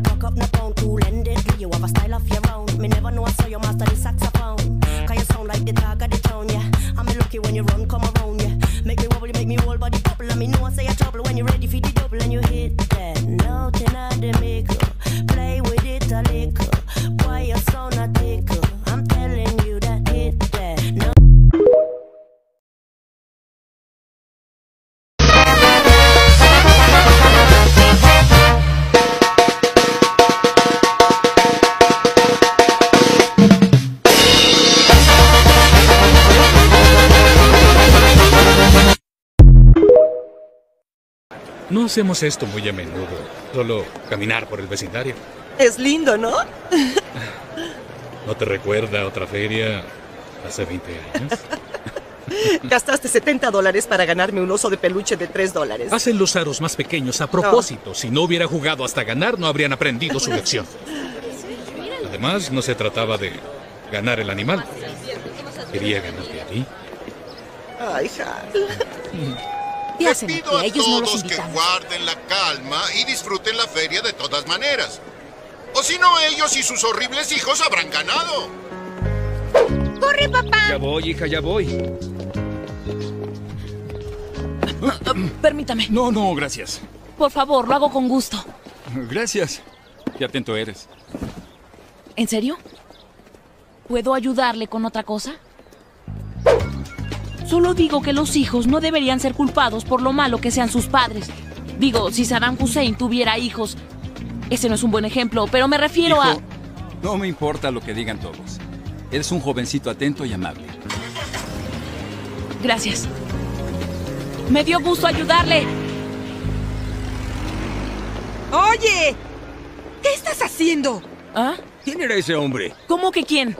Buck up no. You have a style of your own. Me never know I saw you master you sound like the of the town, yeah. I'm lucky when you run, No hacemos esto muy a menudo, solo caminar por el vecindario. Es lindo, ¿no? ¿No te recuerda otra feria hace 20 años? Gastaste 70 dólares para ganarme un oso de peluche de 3 dólares. Hacen los aros más pequeños a propósito. Si no hubiera jugado hasta ganar, no habrían aprendido su lección. Además, no se trataba de ganar el animal. Quería ganarte a ti. Ay, Hal. ¿Qué Les pido A a ellos no los todos que guarden la calma y disfruten la feria de todas maneras. O si no, ellos y sus horribles hijos habrán ganado. ¡Corre, papá! Ya voy, hija, ya voy. Permítame. No, no, gracias. Por favor, lo hago con gusto. Gracias. Qué atento eres. ¿En serio? ¿Puedo ayudarle con otra cosa? Solo digo que los hijos no deberían ser culpados por lo malo que sean sus padres. Digo, si Saddam Hussein tuviera hijos. Ese no es un buen ejemplo, pero me refiero Hijo, a... no me importa lo que digan todos. Eres un jovencito atento y amable. Gracias. Me dio gusto ayudarle. Oye, ¿qué estás haciendo? ¿Ah? ¿Quién era ese hombre? ¿Cómo que quién?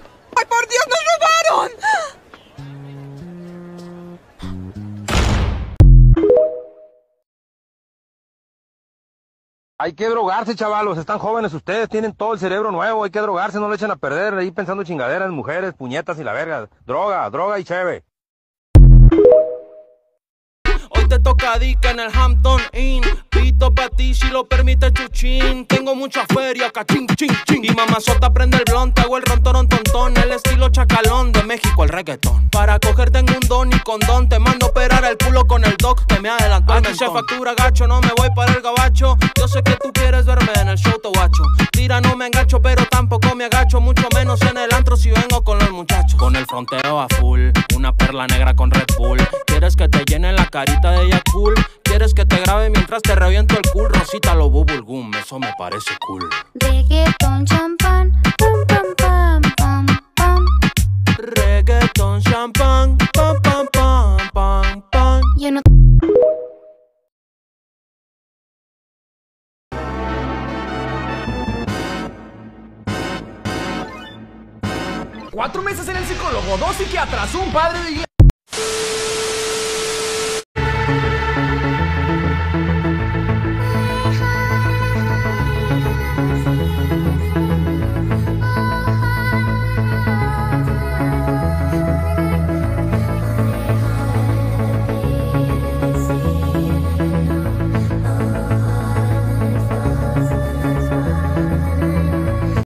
Hay que drogarse, chavalos. Están jóvenes ustedes, tienen todo el cerebro nuevo. Hay que drogarse, no le echen a perder ahí pensando chingaderas, mujeres, puñetas y la verga. Droga, droga y cheve. Hoy te toca dica en el Hampton Inn. Pito pa' ti si lo permite Chuchín. Tengo mucha feria, cachín, ching, ching. Y mamazota prende el blon, te hago el ron, toron, tontón. El estilo chacalón de México, el reggaetón. Para cogerte en un don y condón, te mando a operar el culo con el doc que me adelantó. Aquí se factura gacho, no me voy para el gabacho. Yo sé que tú quieres verme en el show, guacho. Tira, no me engancho, pero tampoco me agacho. Mucho menos en el antro si vengo con los muchachos. Con el fronteo a full, una perla negra con Red Bull. ¿Quieres que te llene la carita de ella cool? ¿Quieres que te grabe mientras te reviento el cool? Rosita lo bubulgum, eso me parece cool. Reggaeton, champán, Cuatro meses en el psicólogo, dos psiquiatras, un padre de